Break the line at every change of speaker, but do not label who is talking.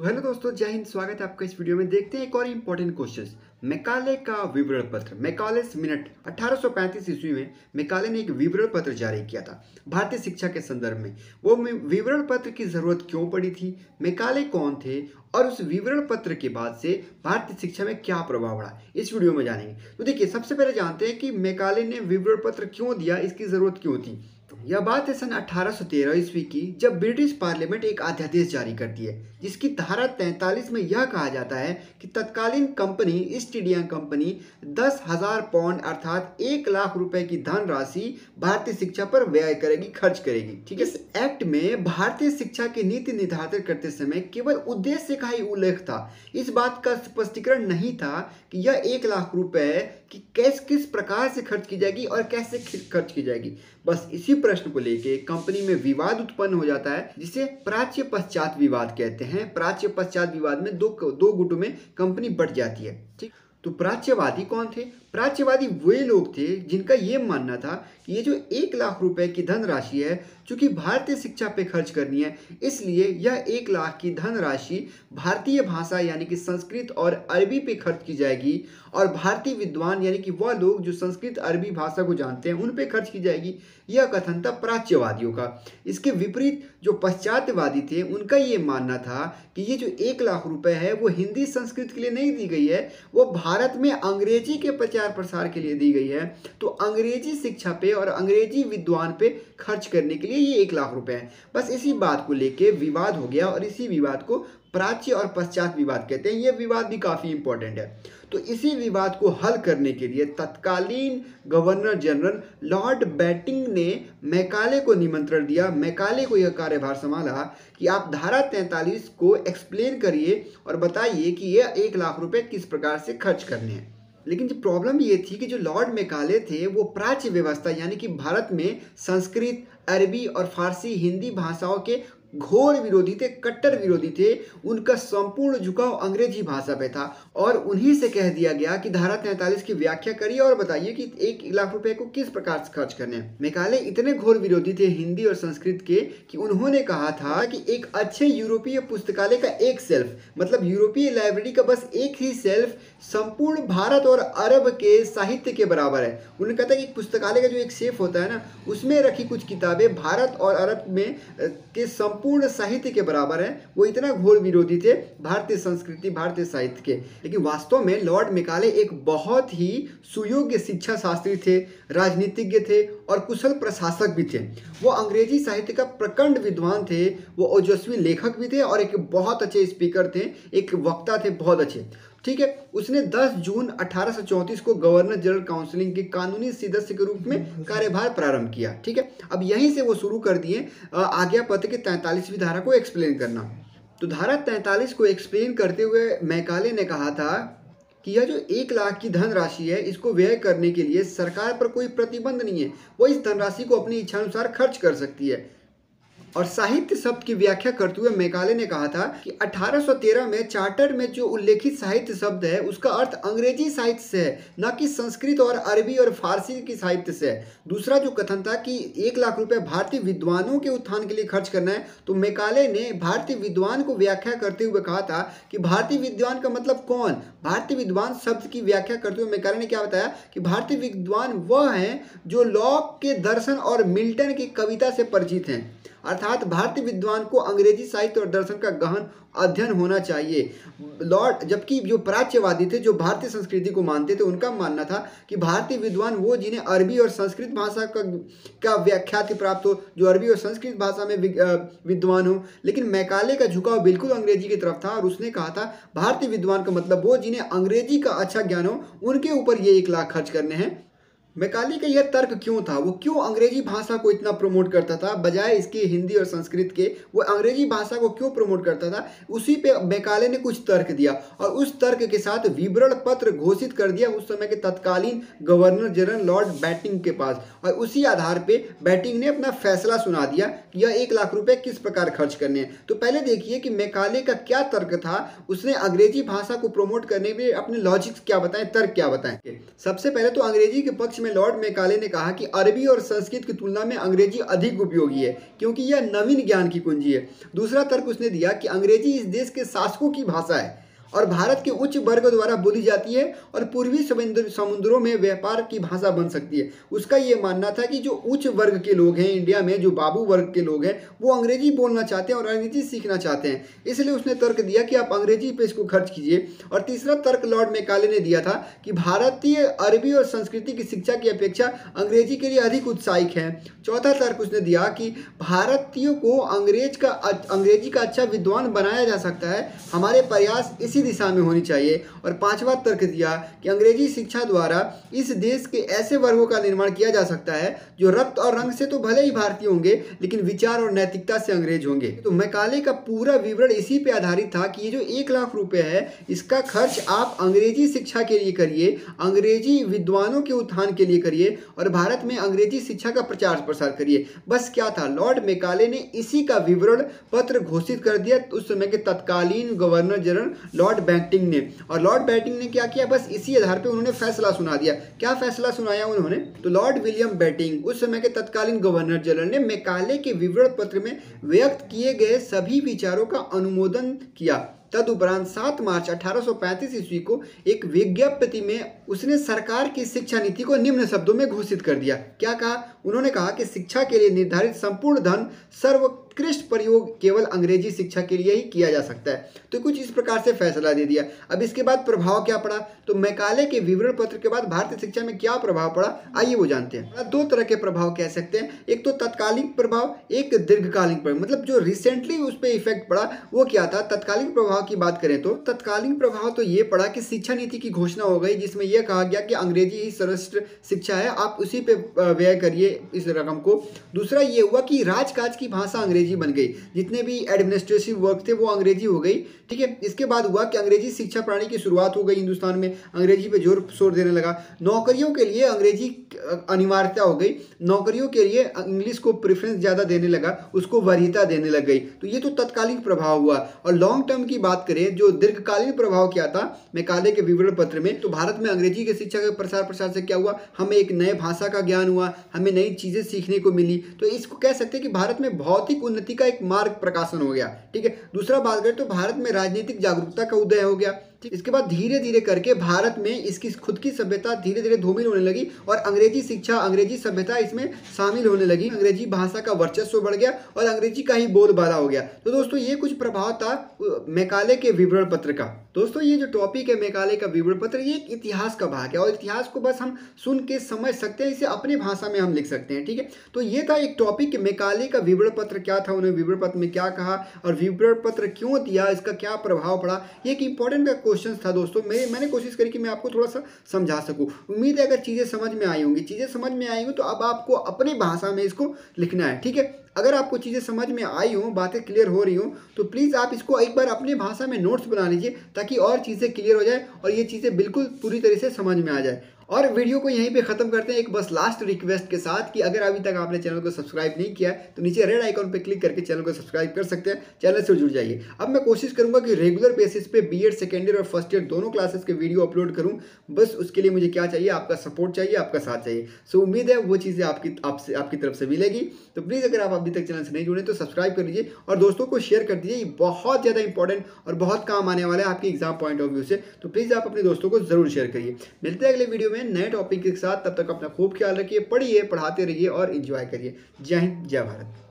तो हेलो दोस्तों, जय हिंद, स्वागत है आपका इस वीडियो में। देखते हैं एक और इम्पोर्टेंट क्वेश्चन मैकाले का विवरण पत्र। मैकालेस मिनट 1835 ईस्वी में मैकाले ने एक विवरण पत्र जारी किया था भारतीय शिक्षा के संदर्भ में। वो विवरण पत्र की ज़रूरत क्यों पड़ी थी? मैकाले कौन थे? और उस विवरण पत्र के बाद से भारतीय शिक्षा में क्या प्रभाव पड़ा? इस वीडियो में जानेंगे। तो देखिए, सबसे पहले जानते हैं कि मैकाले ने विवरण पत्र क्यों दिया? इसकी ज़रूरत क्यों थी? यह बात है सन 1813 ईस्वी की, जब ब्रिटिश पार्लियामेंट एक अध्यादेश जारी करती है, जिसकी धारा 43 में यह कहा जाता है कि तत्कालीन कंपनी, ईस्ट इंडिया कंपनी, दस हज़ार पाउंड अर्थात एक लाख रुपए की धनराशि भारतीय शिक्षा पर व्यय करेगी, खर्च करेगी। ठीक है, इस एक्ट में भारतीय शिक्षा की नीति निर्धारित करते समय केवल उद्देश्य का ही उल्लेख था। इस बात का स्पष्टीकरण नहीं था कि यह एक लाख रुपए कि किस किस प्रकार से खर्च की जाएगी और कैसे खर्च की जाएगी। बस इसी प्रश्न को लेके कंपनी में विवाद उत्पन्न हो जाता है, जिसे प्राच्य पश्चात विवाद कहते हैं। प्राच्य पश्चात विवाद में दो दो गुटों में कंपनी बढ़ जाती है, ठीक? तो प्राच्यवादी कौन थे? प्राच्यवादी वे लोग थे जिनका ये मानना था कि ये जो एक लाख रुपए की धनराशि है, चूँकि भारतीय शिक्षा पे खर्च करनी है, इसलिए यह एक लाख की धनराशि भारतीय भाषा यानी कि संस्कृत और अरबी पे खर्च की जाएगी और भारतीय विद्वान यानी कि वह लोग जो संस्कृत अरबी भाषा को जानते हैं, उन पे खर्च की जाएगी। यह कथन था प्राच्यवादियों का। इसके विपरीत जो पश्चात्यवादी थे, उनका ये मानना था कि ये जो एक लाख रुपए है, वो हिंदी संस्कृत के लिए नहीं दी गई है, वो भारत में अंग्रेज़ी के प्रचार प्रसार के लिए दी गई है। तो अंग्रेज़ी शिक्षा पे और अंग्रेज़ी विद्वान पे खर्च करने के लिए ये एक लाख रुपए है। बस इसी बात को लेके विवाद हो गया और इसी विवाद को प्राच्य और पश्चात विवाद कहते हैं। ये विवाद भी काफ़ी इंपॉर्टेंट है। तो इसी विवाद को हल करने के लिए तत्कालीन गवर्नर जनरल लॉर्ड बैटिंग ने मैकाले को निमंत्रण दिया। मैकाले को यह कार्यभार संभाला कि आप धारा तैंतालीस को एक्सप्लेन करिए और बताइए कि यह एक लाख रुपए किस प्रकार से खर्च करने हैं। लेकिन जो प्रॉब्लम ये थी कि जो लॉर्ड मेकाले थे, वो प्राच्य व्यवस्था, यानी कि भारत में संस्कृत, अरबी और फारसी हिंदी भाषाओं के घोर विरोधी थे, कट्टर विरोधी थे, उनका संपूर्ण झुकाव अंग्रेज़ी भाषा पे था। और उन्हीं से कह दिया गया कि धारा तैंतालीस की व्याख्या करिए और बताइए कि एक लाख रुपए को किस प्रकार से खर्च करने मेघालय इतने घोर विरोधी थे हिंदी और संस्कृत के कि उन्होंने कहा था कि एक अच्छे यूरोपीय पुस्तकालय का एक सेल्फ मतलब यूरोपीय लाइब्रेरी का बस एक ही सेल्फ, संपूर्ण भारत और अरब के साहित्य के बराबर है। उन्होंने कहा था कि पुस्तकालय का जो एक सेफ़ होता है ना, उसमें रखी कुछ किताबें भारत और अरब में के संपूर्ण संपूर्ण साहित्य के बराबर है। वो इतना घोर विरोधी थे भारतीय संस्कृति, भारतीय साहित्य के। लेकिन वास्तव में लॉर्ड मेकाले एक बहुत ही सुयोग्य शिक्षा शास्त्री थे, राजनीतिज्ञ थे और कुशल प्रशासक भी थे। वो अंग्रेज़ी साहित्य का प्रकंड विद्वान थे, वो ओजस्वी लेखक भी थे और एक बहुत अच्छे स्पीकर थे, एक वक्ता थे, बहुत अच्छे। ठीक है? उसने 10 जून 1834 को गवर्नर जनरल काउंसिलिंग के कानूनी सदस्य के रूप में कार्यभार प्रारंभ किया, ठीक है? अब यहीं से वो शुरू कर दिए आज्ञा पत्र के तैंतालीसवीं धारा को एक्सप्लेन करना। तो धारा तैंतालीस को एक्सप्लेन करते हुए मैकाले ने कहा था कि यह जो एक लाख की धनराशि है, इसको व्यय करने के लिए सरकार पर कोई प्रतिबंध नहीं है। वो इस धनराशि को अपनी इच्छानुसार खर्च कर सकती है। और साहित्य शब्द की व्याख्या करते हुए मेकाले ने कहा था कि 1813 में चार्टर में जो उल्लेखित साहित्य शब्द है, उसका अर्थ अंग्रेज़ी साहित्य से है, न कि संस्कृत और अरबी और फारसी की साहित्य से है। दूसरा जो कथन था कि एक लाख रुपए भारतीय विद्वानों के उत्थान के लिए खर्च करना है तो मेकाले ने भारतीय विद्वान को व्याख्या करते हुए कहा था कि भारतीय विद्वान का मतलब कौन? भारतीय विद्वान शब्द की व्याख्या करते हुए मेकाले ने क्या बताया? कि भारतीय विद्वान वह है जो लॉक के दर्शन और मिल्टन की कविता से परिचित हैं। अर्थात भारतीय विद्वान को अंग्रेज़ी साहित्य और दर्शन का गहन अध्ययन होना चाहिए। लॉर्ड, जबकि जो प्राच्यवादी थे, जो भारतीय संस्कृति को मानते थे, उनका मानना था कि भारतीय विद्वान वो जिन्हें अरबी और संस्कृत भाषा का का व्याख्याति प्राप्त हो, जो अरबी और संस्कृत भाषा में विद्वान हो। लेकिन मैकाले का झुकाव बिल्कुल अंग्रेज़ी की तरफ़ था और उसने कहा था, भारतीय विद्वान का मतलब वो जिन्हें अंग्रेज़ी का अच्छा ज्ञान हो, उनके ऊपर ये एक लाख खर्च करने हैं। मैकाली का यह तर्क क्यों था? वो क्यों अंग्रेज़ी भाषा को इतना प्रमोट करता था? बजाय इसके हिंदी और संस्कृत के, वो अंग्रेज़ी भाषा को क्यों प्रमोट करता था? उसी पे मैकाले ने कुछ तर्क दिया और उस तर्क के साथ विवरण पत्र घोषित कर दिया उस समय के तत्कालीन गवर्नर जनरल लॉर्ड बैटिंग के पास। और उसी आधार पर बैटिंग ने अपना फैसला सुना दिया कि यह एक लाख रुपये किस प्रकार खर्च करने हैं। तो पहले देखिए कि मैकाले का क्या तर्क था, उसने अंग्रेज़ी भाषा को प्रमोट करने में अपने लॉजिक्स क्या बताएँ, तर्क क्या बताएँ? सबसे पहले तो अंग्रेज़ी के पक्ष में लॉर्ड मेकाले ने कहा कि अरबी और संस्कृत की तुलना में अंग्रेज़ी अधिक उपयोगी है, क्योंकि यह नवीन ज्ञान की कुंजी है। दूसरा तर्क उसने दिया कि अंग्रेज़ी इस देश के शासकों की भाषा है। और भारत के उच्च वर्ग द्वारा बोली जाती है और पूर्वी समुद्रों में व्यापार की भाषा बन सकती है। उसका ये मानना था कि जो उच्च वर्ग के लोग हैं इंडिया में, जो बाबू वर्ग के लोग हैं, वो अंग्रेज़ी बोलना चाहते हैं और अंग्रेज़ी सीखना चाहते हैं। इसलिए उसने तर्क दिया कि आप अंग्रेज़ी पे इसको खर्च कीजिए। और तीसरा तर्क लॉर्ड मेकाले ने दिया था कि भारतीय अरबी और संस्कृति की शिक्षा की अपेक्षा अंग्रेज़ी के लिए अधिक उत्साहिक है। चौथा तर्क उसने दिया कि भारतीयों को अंग्रेज़ का अंग्रेज़ी का अच्छा विद्वान बनाया जा सकता है। हमारे प्रयास इसी इसी दिशा में होनी चाहिए। और पांचवा तर्क दिया कि अंग्रेज़ी शिक्षा द्वारा इस देश के ऐसे वर्गों का निर्माण किया जा सकता है, जो रक्त और रंग से तो भले ही भारतीय होंगे, लेकिन विचार और नैतिकता से अंग्रेज़ होंगे। तो मैकाले का पूरा विवरण इसी पे आधारित था कि ये जो एक लाख रुपए है, इसका खर्च आप अंग्रेज़ी शिक्षा के लिए करिए, अंग्रेज़ी विद्वानों के उत्थान के लिए करिए, और भारत में अंग्रेज़ी शिक्षा का प्रचार प्रसार करिए। बस क्या था? लॉर्ड मेकाले ने इसी का विवरण पत्र घोषित कर दिया। उस समय के तत्कालीन governor general lord lord Bentinck ने। और लॉर्ड बैटिंग ने क्या किया? बस इसी आधार पे उन्होंने फैसला सुना दिया। क्या फैसला सुनाया उन्होंने? तो लॉर्ड विलियम बैटिंग, उस समय के तत्कालीन गवर्नर जनरल ने मेकाले के विवरण पत्र में व्यक्त किए गए सभी विचारों का अनुमोदन किया। तदुपरांत 7 मार्च 1835 ईस्वी को एक विज्ञप्ति में उसने सरकार की शिक्षा नीति को निम्न शब्दों में घोषित कर दिया। क्या कहा? उन्होंने कहा कि शिक्षा के लिए निर्धारित संपूर्ण धन सर्वोत्कृष्ट प्रयोग केवल अंग्रेज़ी शिक्षा के लिए ही किया जा सकता है। तो कुछ इस प्रकार से फैसला दे दिया। अब इसके बाद प्रभाव क्या पड़ा? तो मैकाले के विवरण पत्र के बाद भारतीय शिक्षा में क्या प्रभाव पड़ा? आइए वो जानते हैं। दो तरह के प्रभाव कह सकते हैं। एक तो तत्कालीन प्रभाव, एक दीर्घकालीन प्रभाव। मतलब जो रिसेंटली उस पर इफ़ेक्ट पड़ा, वो क्या था? तत्कालीन प्रभाव की बात करें तो तत्कालीन प्रभाव तो ये पड़ा कि शिक्षा नीति की घोषणा हो गई, जिसमें यह कहा गया कि अंग्रेज़ी ही सर्वश्रेष्ठ शिक्षा है, आप उसी पे व्यय करिए इस रकम को। दूसरा ये हुआ कि राजकाज की भाषा अंग्रेज़ी बन गई। जितने भी एडमिनिस्ट्रेटिव वर्क थे, वो अंग्रेज़ी हो गई। ठीक है? इसके बाद हुआ कि अंग्रेज़ी शिक्षा प्रणाली की शुरुआत हो गई हिंदुस्तान में। अंग्रेज़ी पे ज़ोर शोर देने लगा। नौकरियों के लिए अंग्रेज़ी अनिवार्यता हो गई। नौकरियों के लिए इंग्लिश को प्रेफरेंस ज़्यादा देने लगा, उसको वरीयता देने लग गई। तो ये तो तत्कालिक प्रभाव हुआ। और लॉन्ग टर्म की बात करें, जो दीर्घकालीन प्रभाव क्या था मेकाले के विवरण पत्र में तो भारत में अंग्रेज़ी के शिक्षा के प्रसार प्रसार से क्या हुआ? हमें एक नए भाषा का ज्ञान हुआ। हमें नई चीज़ें सीखने को मिली। तो इसको कह सकते हैं कि भारत में भौतिक उन्नति का एक मार्ग प्रकाशन हो गया, ठीक है? दूसरा बात करें तो भारत में राजनीतिक जागरूकता का उदय हो गया। इसके बाद धीरे धीरे करके भारत में इसकी खुद की सभ्यता धीरे धीरे धूमिल होने लगी और अंग्रेज़ी शिक्षा, अंग्रेज़ी सभ्यता इसमें शामिल होने लगी। अंग्रेज़ी भाषा का वर्चस्व बढ़ गया और अंग्रेज़ी का ही बोलबाला हो गया। तो दोस्तों, ये कुछ प्रभाव था मेकाले के विवरण पत्र का। दोस्तों, ये जो टॉपिक है मेकाले का विवरण पत्र, ये एक इतिहास का भाग है और इतिहास को बस हम सुन के समझ सकते हैं, इसे अपनी भाषा में हम लिख सकते हैं, ठीक है? तो ये था एक टॉपिक मेकाले का विवरण पत्र क्या था उन्हें विवरण पत्र में क्या कहा और विवरण पत्र क्यों दिया, इसका क्या प्रभाव पड़ा? ये एक इंपॉर्टेंट का क्वेश्चन था दोस्तों मैं मैंने कोशिश करी कि मैं आपको थोड़ा सा समझा सकूँ। उम्मीद है अगर चीज़ें समझ में आई होंगी। चीज़ें समझ में आई हूँ तो अब आपको अपनी भाषा में इसको लिखना है, ठीक है? अगर आपको चीज़ें समझ में आई हों, बातें क्लियर हो रही हों तो प्लीज़ आप इसको एक बार अपनी भाषा में नोट्स बना लीजिए ताकि और चीज़ें क्लियर हो जाए और ये चीज़ें बिल्कुल पूरी तरह से समझ में आ जाए। और वीडियो को यहीं पे ख़त्म करते हैं। एक बस लास्ट रिक्वेस्ट के साथ कि अगर अभी तक आपने चैनल को सब्सक्राइब नहीं किया तो नीचे रेड आइकॉन पे क्लिक करके चैनल को सब्सक्राइब कर सकते हैं। चैनल से जुड़ जाइए। अब मैं कोशिश करूँगा कि रेगुलर बेसिस पे बी एड सेकेंड ईयर और फ़र्स्ट ईयर दोनों क्लासेस के वीडियो अपलोड करूँ। बस उसके लिए मुझे क्या चाहिए? आपका सपोर्ट चाहिए, आपका साथ चाहिए। सो उम्मीद है वो चीज़ें आपकी, आपसे, आपकी तरफ़ से मिलेगी। तो प्लीज़ अगर आप अभी तक चैनल से नहीं जुड़े तो सब्सक्राइब कर लीजिए और दोस्तों को शेयर कर दीजिए। ये बहुत ज़्यादा इंपॉर्टेंट और बहुत काम आने वाला है आपकी एग्ज़ाम पॉइंट ऑफ़ व्यू से। तो प्लीज़ आप अपने दोस्तों को ज़रूर शेयर करिए। मिलते हैं अगले वीडियो में नए टॉपिक के साथ तब तक अपना खूब ख्याल रखिए, पढ़िए, पढ़ाते रहिए और इन्जॉय करिए। जय हिंद, जय भारत।